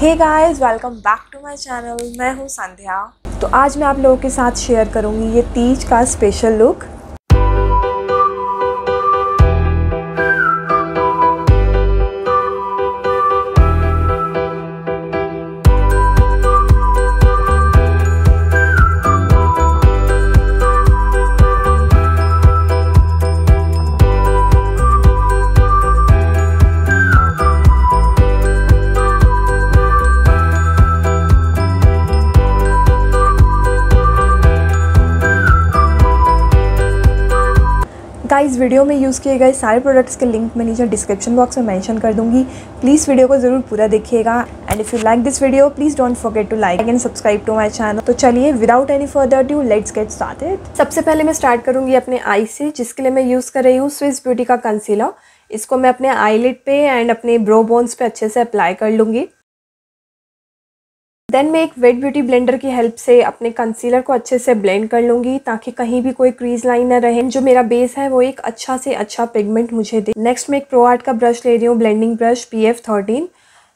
Hey guys welcome back to my channel मैं हूँ संध्या। तो आज मैं आप लोगों के साथ शेयर करूँगी ये तीज का स्पेशल लुक गाइस वीडियो में यूज़ किए गए सारे प्रोडक्ट्स के लिंक मैं नीचे डिस्क्रिप्शन बॉक्स में मेंशन कर दूँगी। प्लीज़ वीडियो को ज़रूर पूरा देखिएगा। And if you like this video please don't forget to like and subscribe to my channel तो चलिए without any further due let's get started सबसे पहले मैं स्टार्ट करूँगी अपने आई से, जिसके लिए मैं यूज़ कर रही हूँ स्विस ब्यूटी का कंसीलर इसको मैं अपने आई पे एंड अपने ब्रो बोन्स पे अच्छे से अप्लाई कर लूँगी। देन मैं एक वेट ब्यूटी ब्लेंडर की हेल्प से अपने कंसीलर को अच्छे से ब्लेंड कर लूँगी, ताकि कहीं भी कोई क्रीज लाइन ना रहे। जो मेरा बेस है, वो एक अच्छा से अच्छा पिगमेंट मुझे दे। नेक्स्ट मैं एक प्रो आर्ट का ब्रश ले रही हूँ blending brush P F thirteen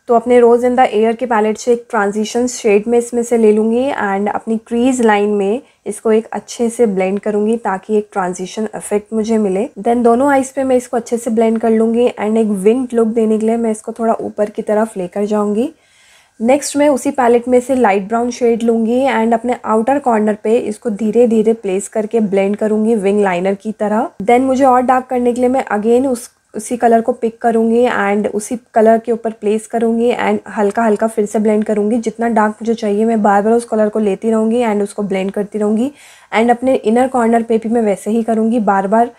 तो अपने रोज़ इन द एयर के पैलेट से एक ट्रांजिशन शेड में इसमें से ले लूँगी एंड अपनी क्रीज लाइन में इसको एक अच्छे से ब्लेंड करूँगी, ताकि एक ट्रांजिशन इफ़ेक्ट मुझे मिले। देन दोनों आइस पे मैं इसको अच्छे से ब्लेंड कर लूँगी एंड एक विंग लुक देने के लिए मैं इसको थोड़ा ऊपर की तरफ़ लेकर जाऊँगी। नेक्स्ट मैं उसी पैलेट में से लाइट ब्राउन शेड लूँगी एंड अपने आउटर कॉर्नर पे इसको धीरे धीरे प्लेस करके ब्लेंड करूँगी विंग लाइनर की तरह। देन मुझे और डार्क करने के लिए मैं अगेन उस, उसी कलर को पिक करूँगी एंड उसी कलर के ऊपर प्लेस करूँगी एंड हल्का हल्का फिर से ब्लेंड करूँगी। जितना डार्क मुझे चाहिए मैं बार बार उस कलर को लेती रहूँगी एंड उसको ब्लेंड करती रहूँगी। एंड अपने इनर कॉर्नर पे भी मैं वैसे ही करूँगी बार बार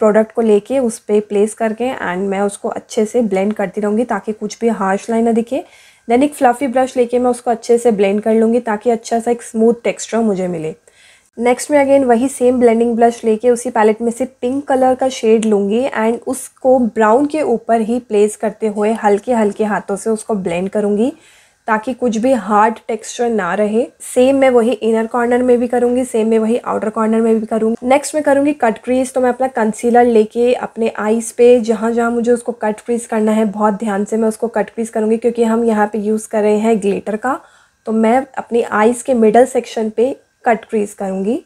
प्रोडक्ट को लेके उस पर प्लेस करके एंड मैं उसको अच्छे से ब्लेंड करती रहूँगी ताकि कुछ भी हार्श लाइन ना दिखे। देन एक फ्लफ़ी ब्रश लेके मैं उसको अच्छे से ब्लेंड कर लूँगी ताकि अच्छा सा एक स्मूथ टेक्स्चर मुझे मिले। नेक्स्ट मैं अगेन वही सेम ब्लेंडिंग ब्रश लेके उसी पैलेट में से पिंक कलर का शेड लूँगी एंड उसको ब्राउन के ऊपर ही प्लेस करते हुए हल्के हल्के हाथों से उसको ब्लेंड करूँगी। ताकि कुछ भी हार्ड टेक्सचर ना रहे। सेम मैं वही इनर कॉर्नर में भी करूँगी सेम मैं वही आउटर कॉर्नर में भी करूँगी। नेक्स्ट मैं करूँगी कट क्रीज तो मैं अपना कंसीलर लेके अपने आईज पे, जहाँ जहाँ मुझे उसको कट क्रीज करना है, बहुत ध्यान से मैं उसको कट क्रीज करूँगी, क्योंकि हम यहाँ पे यूज़ कर रहे हैं ग्लेटर का। तो मैं अपनी आईज़ के मिडल सेक्शन पे कट क्रीज करूँगी।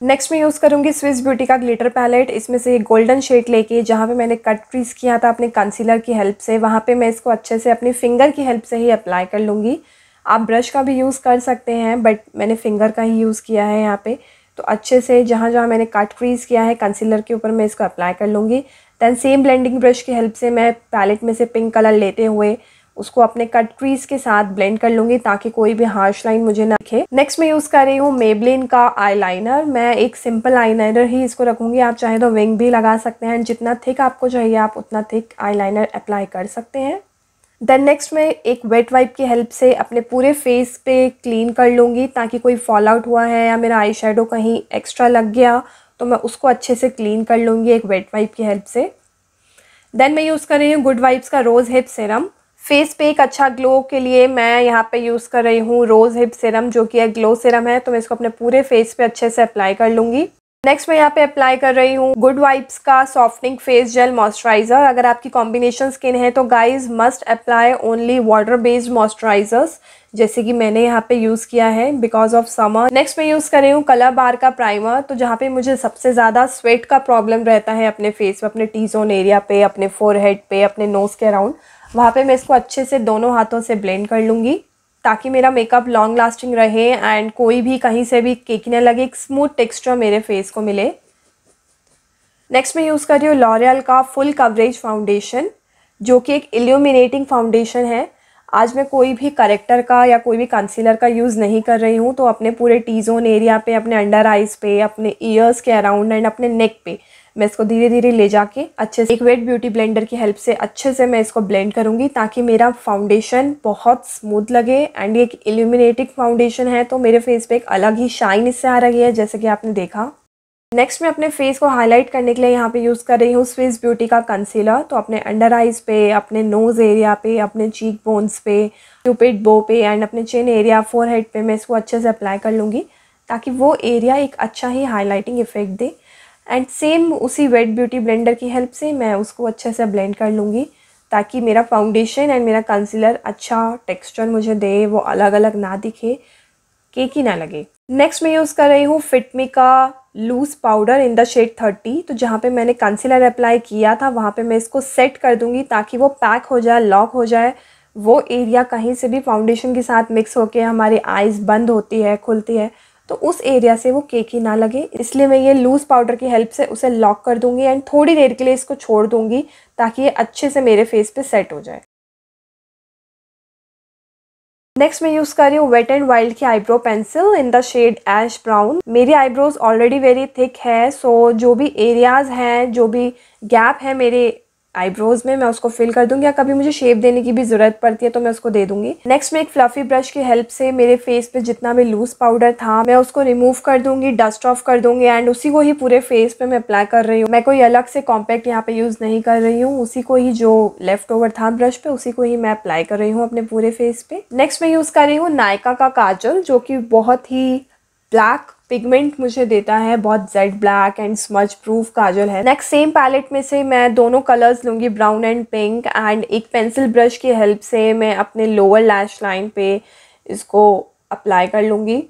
नेक्स्ट मैं यूज़ करूँगी स्विस ब्यूटी का ग्लिटर पैलेट इसमें से गोल्डन शेड लेके, जहाँ पे मैंने कट क्रीज किया था अपने कंसीलर की हेल्प से, वहाँ पे मैं इसको अच्छे से अपनी फिंगर की हेल्प से ही अप्लाई कर लूँगी। आप ब्रश का भी यूज़ कर सकते हैं बट मैंने फिंगर का ही यूज़ किया है यहाँ पे। तो अच्छे से जहाँ जहाँ मैंने कट क्रीज किया है कंसीलर के ऊपर मैं इसको अप्लाई कर लूँगी। दैन सेम ब्लेंडिंग ब्रश की हेल्प से मैं पैलेट में से पिंक कलर लेते हुए उसको अपने कट क्रीज के साथ ब्लेंड कर लूँगी ताकि कोई भी हार्श लाइन मुझे ना दिखे। नेक्स्ट मैं यूज़ कर रही हूँ मेबलिन का आईलाइनर मैं एक सिंपल आईलाइनर ही इसको रखूँगी। आप चाहे तो विंग भी लगा सकते हैं। जितना थिक आपको चाहिए, आप उतना थिक आईलाइनर अप्लाई कर सकते हैं। देन नेक्स्ट मैं एक वेट वाइप की हेल्प से अपने पूरे फेस पे क्लीन कर लूँगी ताकि कोई फॉल आउट हुआ है या मेरा आई शेडो कहीं एक्स्ट्रा लग गया तो मैं उसको अच्छे से क्लीन कर लूँगी एक वेट वाइप की हेल्प से। देन मैं यूज़ कर रही हूँ गुड वाइप्स का रोज़ हिप सिरम फेस पे एक अच्छा ग्लो के लिए मैं यहाँ पे यूज़ कर रही हूँ रोज़ हिप सिरम, जो कि एक ग्लो सिरम है तो मैं इसको अपने पूरे फेस पे अच्छे से अप्लाई कर लूँगी। नेक्स्ट मैं यहाँ पे अप्लाई कर रही हूँ गुड वाइब्स का सॉफ्टनिंग फेस जेल मॉइस्चराइज़र अगर आपकी कॉम्बिनेशन स्किन है तो guys must apply only water based moisturisers जैसे कि मैंने यहाँ पे यूज़ किया है बिकॉज़ ऑफ़ समर नेक्स्ट मैं यूज़ कर रही हूँ कलर बार का प्राइमर तो जहाँ पे मुझे सबसे ज़्यादा स्वेट का प्रॉब्लम रहता है अपने फेस पे, अपने टी जोन एरिया पे, अपने फोरहेड पे, अपने नोज़ के अराउंड वहाँ पे मैं इसको अच्छे से दोनों हाथों से ब्लेंड कर लूँगी, ताकि मेरा मेकअप लॉन्ग लास्टिंग रहे एंड कोई भी कहीं से भी केक न लगे, एक स्मूथ टेक्सचर मेरे फेस को मिले। नेक्स्ट मैं यूज़ कर रही हूँ लॉरियल का फुल कवरेज फाउंडेशन जो कि एक इल्यूमिनेटिंग फाउंडेशन है। आज मैं कोई भी करेक्टर का या कोई भी कंसीलर का यूज़ नहीं कर रही हूँ तो अपने पूरे टी जोन एरिया पे, अपने अंडर आइज़ पे, अपने ईयर्स के अराउंड एंड अपने नेक पे मैं इसको धीरे धीरे ले जाके अच्छे से, एक वेट ब्यूटी ब्लेंडर की हेल्प से अच्छे से मैं इसको ब्लेंड करूँगी ताकि मेरा फाउंडेशन बहुत स्मूथ लगे। एंड ये एक इल्यूमिनेटिंग फाउंडेशन है तो मेरे फेस पे एक अलग ही शाइन इससे आ रही है, जैसे कि आपने देखा। नेक्स्ट मैं अपने फेस को हाईलाइट करने के लिए यहाँ पे यूज़ कर रही हूँ स्विस ब्यूटी का कंसीलर तो अपने अंडर आइज़ पे, अपने नोज़ एरिया पे, अपने चीक बोन्स पे ट्यूपिड बो पे एंड अपने चिन एरिया फोर हेड पे मैं इसको अच्छे से अप्लाई कर लूँगी, ताकि वो एरिया एक अच्छा ही हाईलाइटिंग इफ़ेक्ट दे। एंड सेम उसी वेट ब्यूटी ब्लेंडर की हेल्प से मैं उसको अच्छे से ब्लेंड कर लूँगी, ताकि मेरा फाउंडेशन एंड मेरा कंसीलर अच्छा टेक्सचर मुझे दे, वो अलग अलग ना दिखे केक ही ना लगे। नेक्स्ट मैं यूज़ कर रही हूँ फिटमी का loose powder in the shade thirty तो जहाँ पे मैंने कंसीलर अप्लाई किया था, वहाँ पे मैं इसको सेट कर दूँगी, ताकि वो पैक हो जाए लॉक हो जाए, वो एरिया कहीं से भी फाउंडेशन के साथ मिक्स होके हमारी आइज़ बंद होती है, खुलती है। तो उस एरिया से वो केक ही ना लगे। इसलिए मैं ये लूज़ पाउडर की हेल्प से उसे लॉक कर दूँगी एंड थोड़ी देर के लिए इसको छोड़ दूँगी ताकि ये अच्छे से मेरे फेस पे सेट हो जाए। नेक्स्ट मैं यूज़ कर रही हूँ वेट एंड वाइल्ड की eyebrow pencil in the shade ash brown मेरी आईब्रोज ऑलरेडी वेरी थिक है सो so जो भी एरियाज़ हैं, जो भी गैप है मेरे आईब्रोज में, मैं उसको फिल कर दूँगी या कभी मुझे शेप देने की भी ज़रूरत पड़ती है तो मैं उसको दे दूँगी। नेक्स्ट मैं एक फ्लफी ब्रश की हेल्प से मेरे फेस पे जितना भी लूज पाउडर था, मैं उसको रिमूव कर दूँगी डस्ट ऑफ़ कर दूँगी एंड उसी को ही पूरे फेस पे मैं अप्लाई कर रही हूँ। मैं कोई अलग से कॉम्पैक्ट यहाँ पे यूज़ नहीं कर रही हूँ, उसी को ही जो लेफ़्ट ओवर था ब्रश पे, उसी को ही मैं अप्लाई कर रही हूँ अपने पूरे फेस पे। नेक्स्ट मैं यूज़ कर रही हूँ नायका का काजल, जो कि बहुत ही ब्लैक पिगमेंट मुझे देता है, बहुत jet black and smudge proof kajal है। नेक्स्ट सेम पैलेट में से मैं दोनों कलर्स लूँगी ब्राउन एंड पिंक एंड एक पेंसिल ब्रश की हेल्प से मैं अपने लोअर लैश लाइन पे इसको अप्लाई कर लूँगी।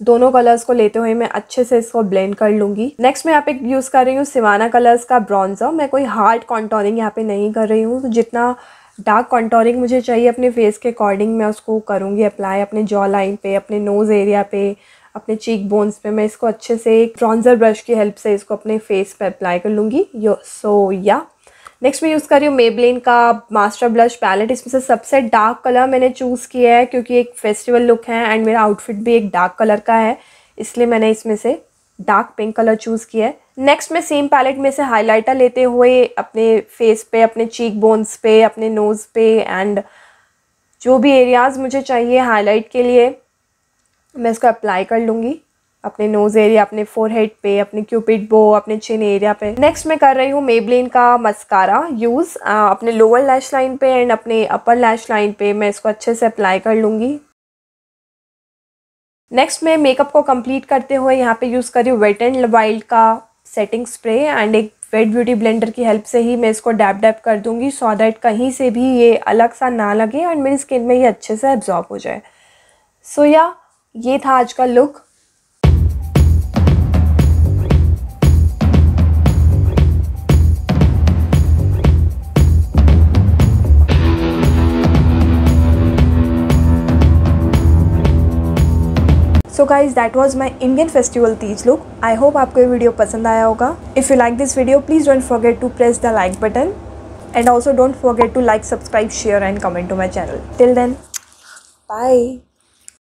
दोनों कलर्स को लेते हुए मैं अच्छे से इसको ब्लेंड कर लूँगी। नेक्स्ट मैं यहाँ पे यूज़ कर रही हूँ सिवाना कलर्स का ब्रॉन्जर मैं कोई हार्ड कॉन्टोनिंग यहाँ पे नहीं कर रही हूँ तो जितना डार्क कॉन्टोरिंग मुझे चाहिए अपने फेस के अकॉर्डिंग मैं उसको करूँगी अप्लाई अपने जॉ लाइन पे, अपने नोज़ एरिया पे, अपने चीक बोन्स पे, मैं इसको अच्छे से एक ब्रॉन्जर ब्रश की हेल्प से इसको अपने फेस पे अप्लाई कर लूँगी। यो सो या नेक्स्ट मैं यूज़ कर रही हूँ मेबलिन का मास्टर ब्लश पैलेट इसमें से सबसे डार्क कलर मैंने चूज़ किया है क्योंकि एक फेस्टिवल लुक है एंड मेरा आउटफिट भी एक डार्क कलर का है, इसलिए मैंने इसमें से डार्क पिंक कलर चूज़ किया है। नेक्स्ट मैं सेम पैलेट में से हाइलाइटर लेते हुए अपने फेस पे, अपने चीक बोन्स पे, अपने नोज़ पे एंड जो भी एरियाज़ मुझे चाहिए हाईलाइट के लिए, मैं इसको अप्लाई कर लूँगी। अपने नोज़ एरिया अपने फोरहेड पे, अपने क्यूपिड बो अपने चिन एरिया पे। नेक्स्ट मैं कर रही हूँ मेबलिन का मस्कारा यूज़ अपने लोअर लैश लाइन पे एंड अपने अपर लैश लाइन पे मैं इसको अच्छे से अप्लाई कर लूँगी। नेक्स्ट मैं मेकअप को कंप्लीट करते हुए यहाँ पे यूज़ कर रही हूँ वेट एंड वाइल्ड का सेटिंग स्प्रे एंड एक वेट ब्यूटी ब्लेंडर की हेल्प से ही मैं इसको डैप डैप कर दूँगी सो दैट कहीं से भी ये अलग सा ना लगे एंड मेरी स्किन में ये अच्छे से एब्जॉर्ब हो जाए। सो so, या yeah, ये था आज का look so guys that was my Indian festival Teej look I hope आपको ये वीडियो पसंद आया होगा. If you like this video please don't forget to press the like button and also don't forget to like subscribe share and comment to my channel till then bye